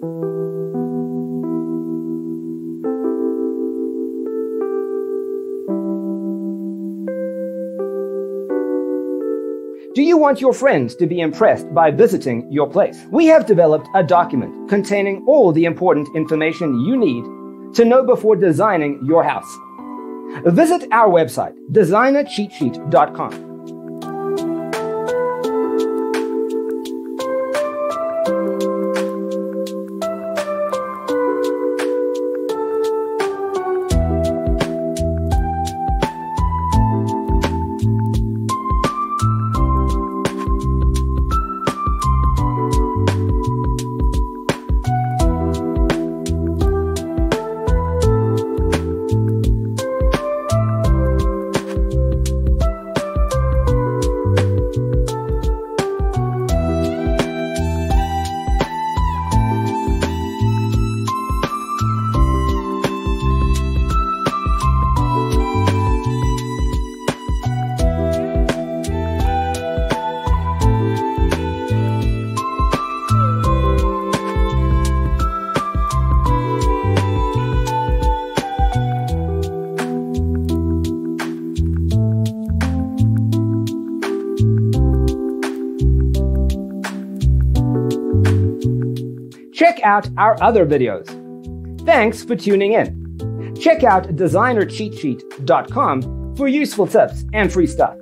Do you want your friends to be impressed by visiting your place? We have developed a document containing all the important information you need to know before designing your house. Visit our website, designercheatsheet.com. check out our other videos. Thanks for tuning in. Check out designercheatsheet.com for useful tips and free stuff.